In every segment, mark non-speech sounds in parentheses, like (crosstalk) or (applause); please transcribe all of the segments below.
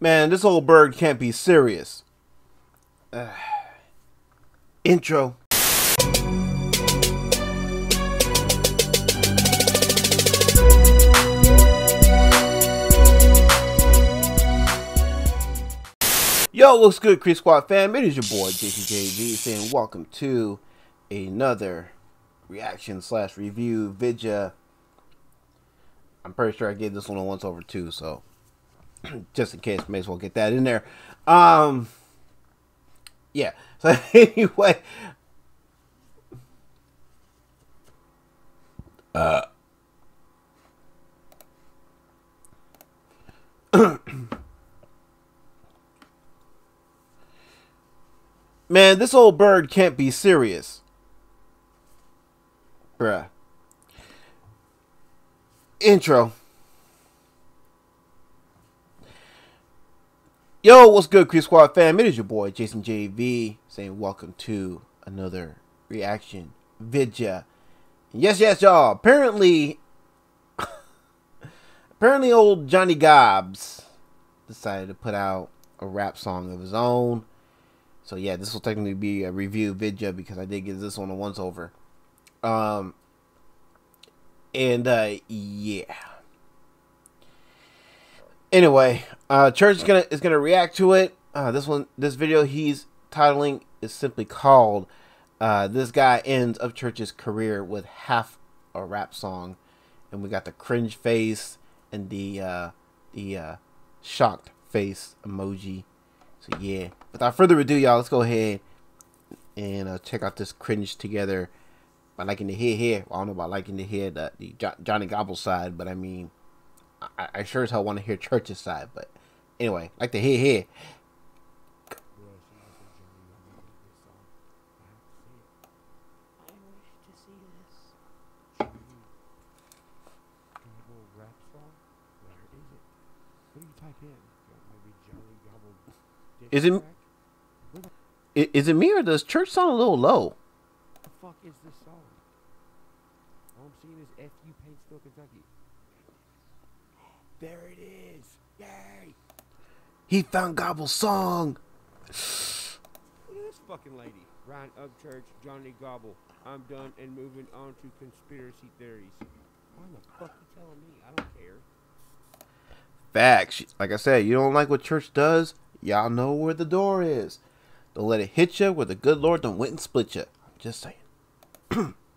Man, this old bird can't be serious. Uh, (sighs) intro. Yo, what's good, Creek Squad fam? It is your boy Jason Jay V saying welcome to another reaction slash review vidya. I'm pretty sure I gave this one a once over too, so (clears throat) just in case, may as well get that in there. Um, yeah. (laughs) So anyway, uh. (clears throat) Man, this old bird can't be serious. Bruh. Intro. Yo, what's good, Creek Squad fam? It is your boy Jason Jay V saying welcome to another reaction vidya. Yes, yes, y'all. Apparently, (laughs) apparently, old Johnny Gobbs decided to put out a rap song of his own. So yeah, this will technically be a review vidya because I did get this one a once over. Um, and uh, yeah. Anyway, uh, Church is gonna is gonna react to it. Uh, this one, this video he's titling is simply called uh, "This Guy Ends Upchurch's Career with Half a Rap Song," and we got the cringe face and the uh, the uh, shocked face emoji. So yeah, without further ado, y'all, let's go ahead and uh, check out this cringe together by liking the head here. Well, I don't know about liking the head, uh, the jo Johnny Gobble side, but I mean, I, I sure as hell want to hear Church's side. But anyway, like the hear here. Is it is it me or does church sound a little low? What the fuck is this song? All I'm seeing is FU Paintsville, Kentucky. There it is! Yay! He found Gobble's song. Look at this fucking lady. Ryan Upchurch, Johnny Gobble. I'm done and moving on to conspiracy theories. Why the fuck are you telling me? I don't care. Facts. Like I said, you don't like what church does, y'all know where the door is. Don't let it hit you where the good Lord don't went and split you. I'm just saying. (clears throat)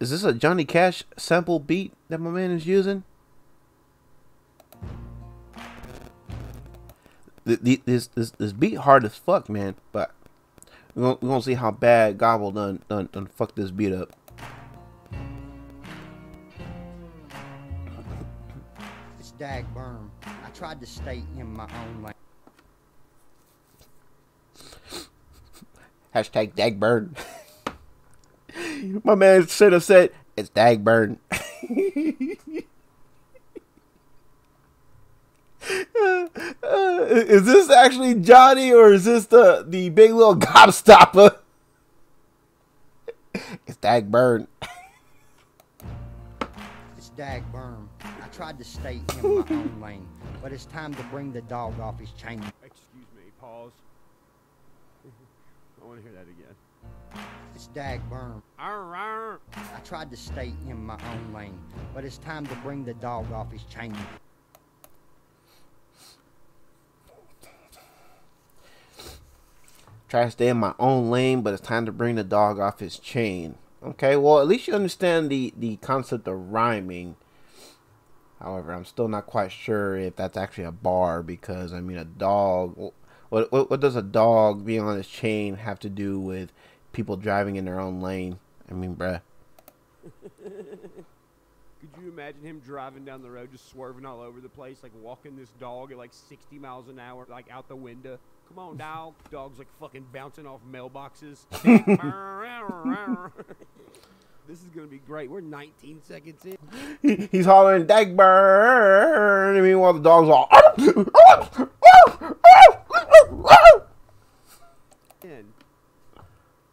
Is this a Johnny Cash sample beat that my man is using? Th- th- This this this beat hard as fuck, man. But we're gonna, see how bad Gobble done done done fuck this beat up. It's Dag Berm. I tried to state in my own language. Hashtag Dagburn. (laughs) my man should have said it's Dagburn. Uh, (laughs) is this actually Johnny or is this the the big little (laughs) gobstopper? It's Dagburn. It's Dagburn. I tried to stay in my (laughs) own lane, but it's time to bring the dog off his chain. Excuse me, pause. I want to hear that again. It's Dag Berm. Arr, arr. I tried to stay in my own lane, but it's time to bring the dog off his chain. Try to stay in my own lane, but it's time to bring the dog off his chain. Okay, well at least you understand the the concept of rhyming. However, I'm still not quite sure if that's actually a bar because I mean a dog. What what, what does a dog being on his chain have to do with people driving in their own lane? I mean, bruh. (laughs) Could you imagine him driving down the road, just swerving all over the place, like walking this dog at like 60 miles an hour, like out the window? Come on, dog. (laughs) Dog's like fucking bouncing off mailboxes. (laughs) this is gonna be great. We're 19 seconds in. He, he's hollering Dagburn. I mean, while the dog's all.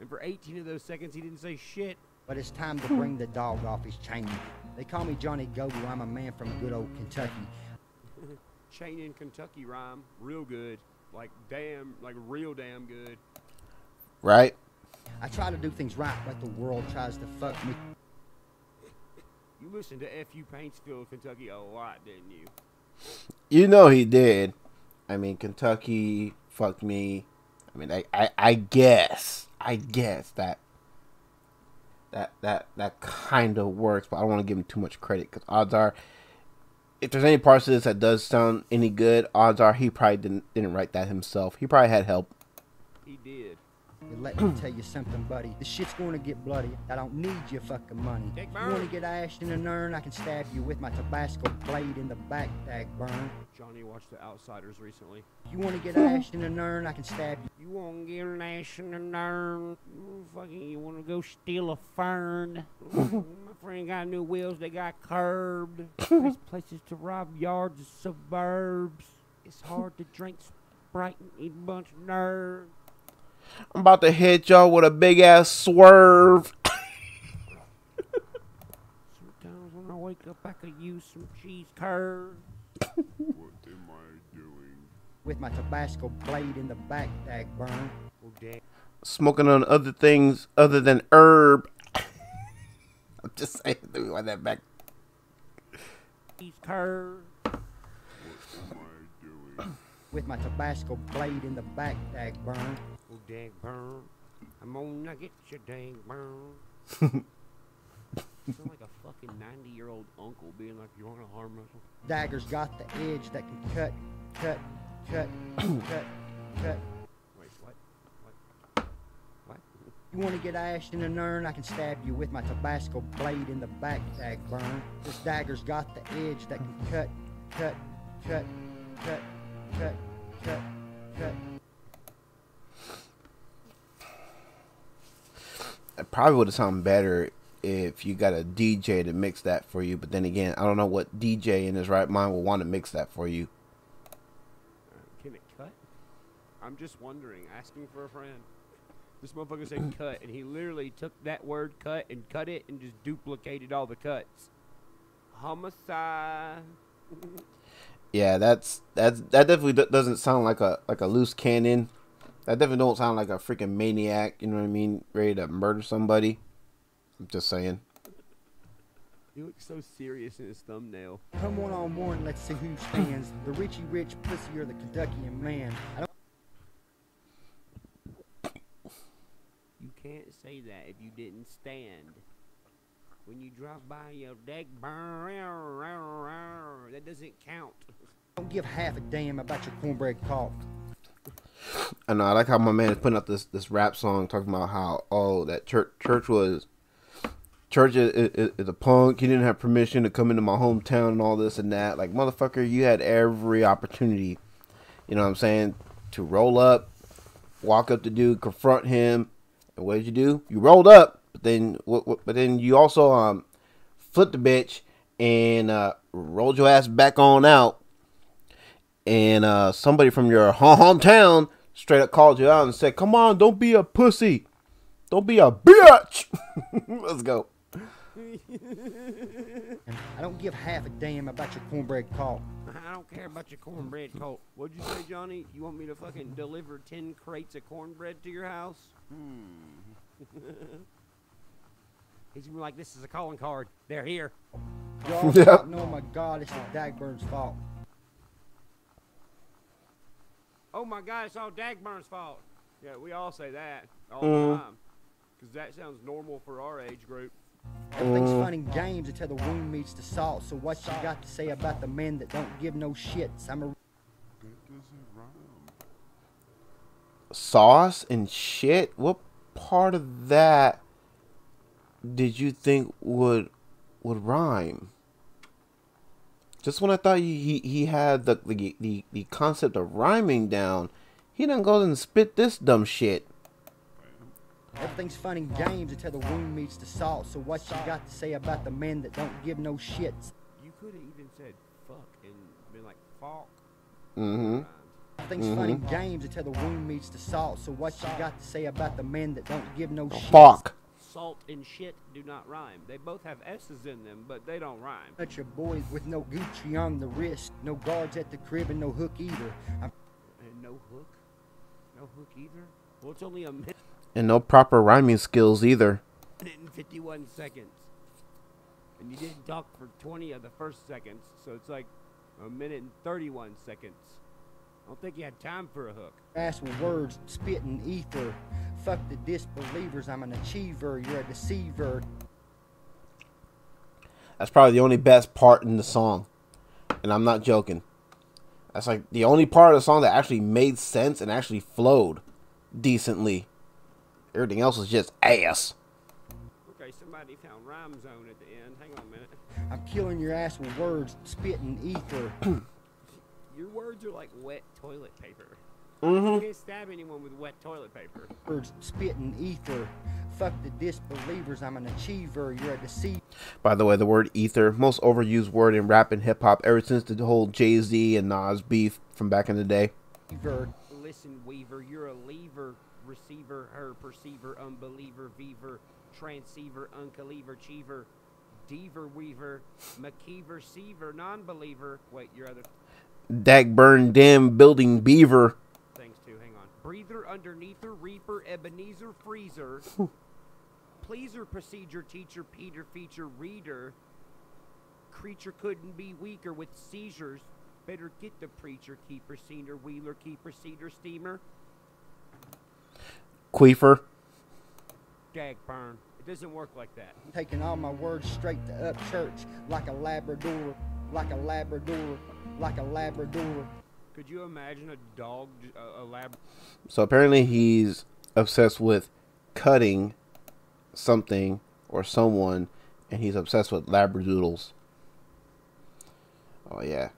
And for 18 of those seconds, he didn't say shit. But it's time to bring the dog off his chain. They call me Johnny Go. I'm a man from good old Kentucky. (laughs) Chain in Kentucky rhyme, real good. Like damn, like real damn good. Right? I try to do things right, but the world tries to fuck me. You listened to F.U. Paintsville, Kentucky a lot, didn't you? You know he did. I mean, Kentucky fuck me. I mean, I, I, I guess, I guess that that that that kind of works, but I don't want to give him too much credit because odds are, if there's any parts of this that does sound any good, odds are he probably didn't didn't write that himself. He probably had help. He did. And let me tell you something, buddy. This shit's gonna get bloody. I don't need your fucking money. Dick You wanna get ashed in an urn? I can stab you with my Tabasco blade in the back, dag burn. Johnny watched The Outsiders recently. You wanna get ashed in an urn? I can stab you. You want to get an ash in the nerve? You fucking, you want to go steal a fern? Mm, (laughs) my friend got new wheels, they got curbed. (laughs) There's places to rob yards of suburbs. It's hard to drink Sprite and eat a bunch of nerves. I'm about to hit y'all with a big ass swerve. (coughs) Sometimes when I wake up, I could use some cheese curds. What am I doing? With my Tabasco blade in the back, dag burn. Oh. Smoking on other things other than herb. (coughs) I'm just saying, let me wind that back. Cheese curds. What am I doing? With my Tabasco blade in the back, dag burn. Dang burn. I'm gonna get you, dang burn. (laughs) Sound like a fucking 90 year old uncle being like, You wanna harm us? Dagger's got the edge that can cut, cut, cut, (coughs) cut, cut. Wait, what? What? What? You wanna get ashed in an urn? I can stab you with my Tabasco blade in the back, dag burn. This dagger's got the edge that can cut, cut, cut, cut, cut, cut, cut. It probably would have sounded better if you got a DJ to mix that for you. But then again, I don't know what DJ in his right mind will want to mix that for you. Can it cut? I'm just wondering, asking for a friend. This motherfucker said (clears throat) cut, and he literally took that word cut and cut it and just duplicated all the cuts. Homicide. (laughs) Yeah, that's that's that definitely doesn't sound like a like a loose cannon. That definitely don't sound like a freaking maniac. You know what I mean? Ready to murder somebody. I'm just saying. He looks so serious in his thumbnail. Come one on one, let's see who stands. The Richie Rich pussy or the Kentuckian man. I don't You can't say that if you didn't stand. When you drive by your deck, that doesn't count. don't give half a damn about your cornbread cough. I know. I like how my man is putting out this this rap song talking about how oh that church church was church is, is, is a punk. He didn't have permission to come into my hometown and all this and that. Like motherfucker, you had every opportunity. You know what I'm saying? To roll up, walk up to dude, confront him, and what did you do? You rolled up, but then what? what but then you also um flipped the bitch and uh, rolled your ass back on out and uh, somebody from your hometown straight up called you out and said, "Come on, don't be a pussy, don't be a bitch." (laughs) Let's go. (laughs) I don't give half a damn about your cornbread cough. I don't care about your cornbread coat. What'd you say, Johnny? You want me to fucking deliver 10 crates of cornbread to your house? Hmm. He's gonna be like, this is a calling card. They're here. Y'all (laughs) Yep. stop my God, it's the Dagburn's fault. Oh my god, it's all Dagburn's fault. Yeah, we all say that all Mm. the time. Because that sounds normal for our age group. Everything's fun and games until the wound meets the salt. So what you got to say about the men that don't give no shits? I'm a Sauce and shit. What part of that did you think would would rhyme? Just when I thought he he, he had the, the the the concept of rhyming down, he done goes and spit this dumb shit. Everything's fun and games until the wound meets the salt. So what you got to say about the men that don't give no shits? You could have even said fuck and been like, fuck. Mm-hmm. Things fun and games until the wound meets the salt. So what you got to say about the men that don't give no shit? Fuck. Salt and shit do not rhyme. They both have S's in them, but they don't rhyme. Such a boy with no Gucci on the wrist, no guards at the crib, and no hook either. I'm And no hook? No hook either? Well, it's only a minute And no proper rhyming skills either. and 51 seconds. And you didn't talk for 20 of the first seconds, so it's like a minute and 31 seconds. I don't think you had time for a hook. ass with words, spit and ether. Fuck the disbelievers, I'm an achiever, you're a deceiver. That's probably the only best part in the song. And I'm not joking. That's like the only part of the song that actually made sense and actually flowed decently. Everything else was just ass. Okay, somebody found Rhyme Zone at the end. Hang on a minute. I'm killing your ass with words, spit and ether. (clears throat) Your words are like wet toilet paper. Mm-hmm. You can't stab anyone with wet toilet paper. words, spit and ether. Fuck the disbelievers, I'm an achiever, you're a deceiver. By the way, the word ether, most overused word in rap and hip hop ever since the whole Jay Z and Nas beef from back in the day. Listen, Weaver, you're a lever, receiver, her, perceiver, unbeliever, beaver, transceiver, uncaliever, cheever, deaver, weaver, McKeever, seaver, non-believer. Wait, your other Dag burn damn building beaver. Things too. Hang on. Breather, underneather, reaper, Ebenezer, freezer, pleaser, procedure, teacher, Peter, feature, reader. Creature couldn't be weaker with seizures. Better get the preacher, keeper, senior, wheeler, keeper, cedar, steamer. Queefer. Dag burn. It doesn't work like that. Taking all my words straight to Upchurch, like a Labrador, like a Labrador, like a Labrador. Could you imagine a dog, j- a, a lab? So apparently he's obsessed with cutting something or someone, and he's obsessed with labradoodles. Oh yeah,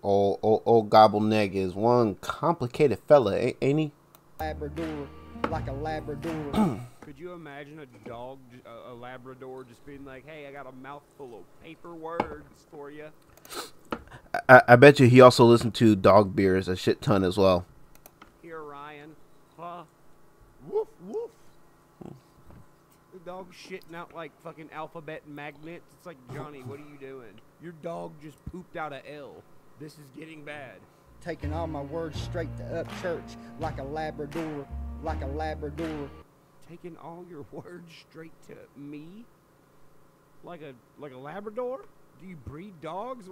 old old, old gobbleneck is one complicated fella, ain't, ain't he? Labrador, like a Labrador. (clears throat) Could you imagine a dog, j- a, a Labrador, just being like, "Hey, I got a mouthful of paper words for you." I, I bet you he also listened to dog beers a shit ton as well. Here, Ryan. Huh? Woof woof. The dog's shitting out like fucking alphabet magnets. It's like Johnny, what are you doing? Your dog just pooped out a L. This is getting bad. Taking all my words straight to up church, like a Labrador, like a Labrador. Taking all your (laughs) words straight to me, like a like a Labrador. Do you breed dogs?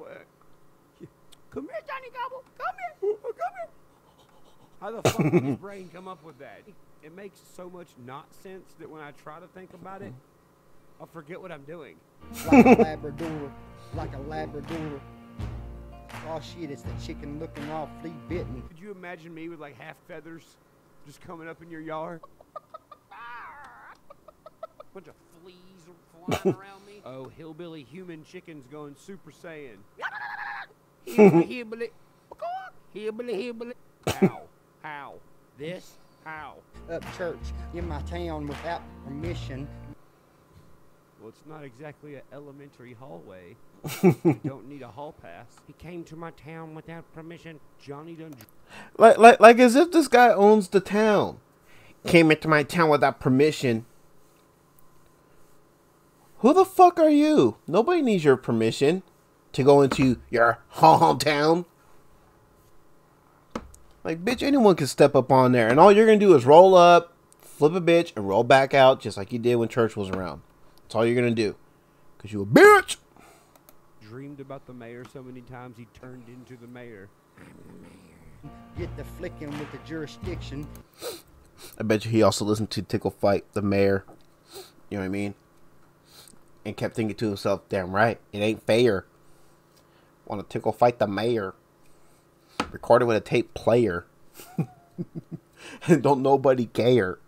What? Come here, Johnny Gobble. Come here. Oh, oh, Come here. How the fuck did his brain come up with that? It makes so much not sense that when I try to think about it, I'll forget what I'm doing. like a Labrador, like a Labrador. Oh shit, it's the chicken looking all flea bitten. Could you imagine me with like half feathers just coming up in your yard? Bunch of fleas flying (laughs) around me. Oh, hillbilly human chickens going Super Saiyan. Hillbilly, hillbilly, hillbilly, hillbilly. How? How? This? How? Up church in my town without permission. Well, it's not exactly an elementary hallway. (laughs) you don't need a hall pass. He came to my town without permission. Johnny done. dr- Like like like as if this guy owns the town. Came into my town without permission. Who the fuck are you? Nobody needs your permission to go into your hometown. Like, bitch, anyone can step up on there, and all you're gonna do is roll up, flip a bitch, and roll back out, just like you did when church was around. That's all you're gonna do, cause you a bitch. Dreamed about the mayor so many times he turned into the mayor. Get the flicking with the jurisdiction. I bet you he also listened to Tickle Fight the mayor. You know what I mean? And kept thinking to himself, damn right, it ain't fair. Want to tickle fight the mayor. Recorded with a tape player. and (laughs) don't nobody care.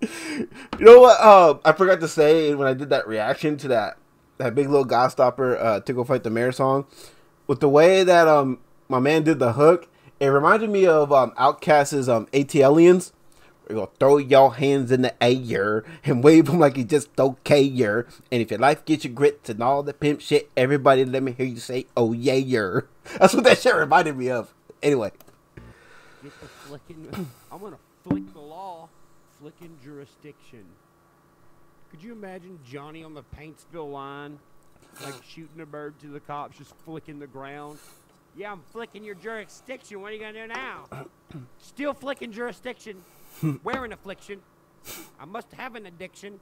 (laughs) you know what? Uh, I forgot to say when I did that reaction to that that big little Godstopper uh, Tickle Fight the Mayor song, with the way that um my man did the hook, it reminded me of um Outkast's um ATLiens. You're gonna throw your hands in the air and wave them like you just don't care. And if your life gets you grits and all the pimp shit, everybody let me hear you say, oh yeah. (laughs) That's what that shit reminded me of. Anyway, Get the flicking. (coughs) I'm gonna flick the law. Flicking jurisdiction. Could you imagine Johnny on the Paintsville line, like shooting a bird to the cops, just flicking the ground? Yeah, I'm flicking your jurisdiction. What are you gonna do now? (coughs) Still flicking jurisdiction. Wearing affliction. I must have an addiction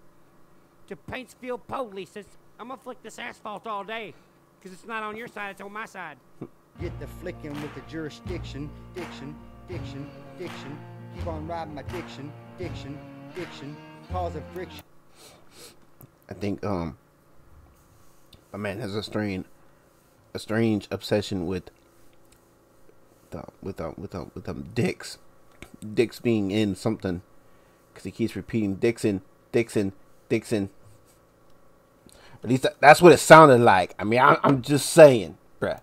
to Paintsville polices. I'm gonna flick this asphalt all day, cause it's not on your side, it's on my side. Get the flicking with the jurisdiction, diction, diction, diction. Keep on riding my diction, diction, diction. Cause of friction. I think um a man has a strange a strange obsession with the with um with um with um dicks dicks being in something because he keeps repeating Dixon Dixon Dixon at least that, that's what it sounded like I mean I, I'm just saying bruh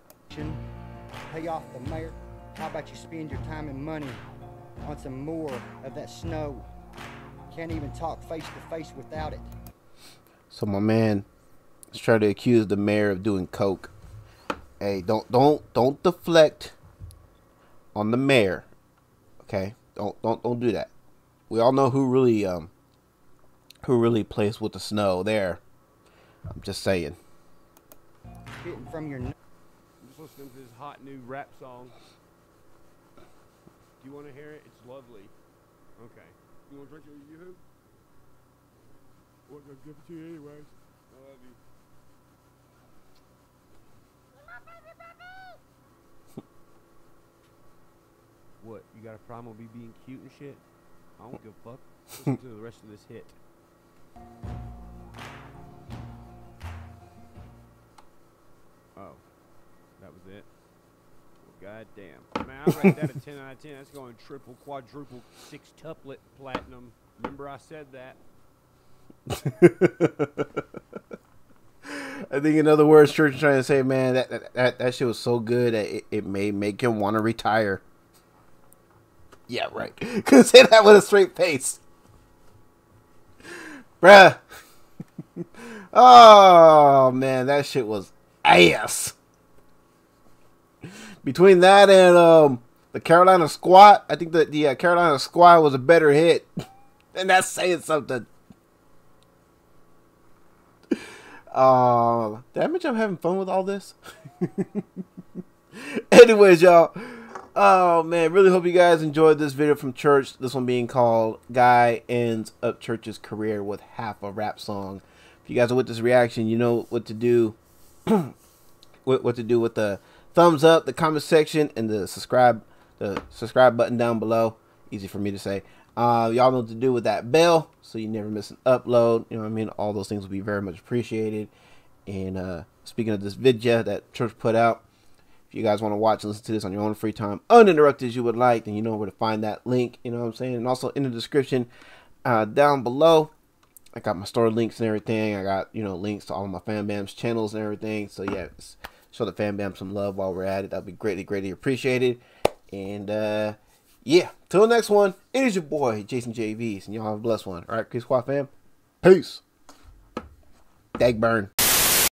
Pay off the mayor. How about you spend your time and money on some more of that snow? Can't even talk face to face without it. so my man is trying to accuse the mayor of doing coke hey don't don't don't deflect on the mayor okay don't don't don't do that we all know who really um who really plays with the snow there i'm just saying Spitting from your just listening to this hot new rap song. Do you want to hear it? It's lovely. Okay. You want to drink it? You who? Well, I'll give it to you anyways. I love you. What? You got a problem with me being cute and shit? I don't give a fuck. (laughs) Listen to the rest of this hit. Oh, that was it. Well, God damn. Man, I rate that a (laughs) 10 out of 10. That's going triple, quadruple, sextuplet platinum. Remember I said that. (laughs) i think in other words church is trying to say man that that, that, that shit was so good that it, it may make him want to retire yeah right (laughs) Couldn't say that with a straight face bruh (laughs) oh man that shit was ass between that and um the Carolina squat, I think that the uh, Carolina squat was a better hit, (laughs) and that's saying something. Uh, mention I'm having fun with all this? Anyways, y'all. Oh man, really hope you guys enjoyed this video from church. This one being called "Guy Ends Upchurch's Career with Half a Rap Song." If you guys are with this reaction, you know what to do. (clears throat) what, to do with the thumbs up, the comment section, and the subscribe the subscribe button down below. Easy for me to say. Uh, y'all know what to do with that bell so you never miss an upload. You know what I mean? All those things will be very much appreciated. And uh, speaking of this video that church put out, if you guys want to watch and listen to this on your own free time, uninterrupted as you would like, then you know where to find that link. You know what I'm saying? And also in the description uh, down below, I got my store links and everything. I got, you know, links to all my Fan Bams channels and everything. So, yeah, show the Fan Bam some love while we're at it. That'd be greatly, greatly appreciated. And, uh, yeah, till next one, it is your boy, Jason Jay Vs, and y'all have a blessed one. All right, Creek Squad fam. Peace. Dag burn.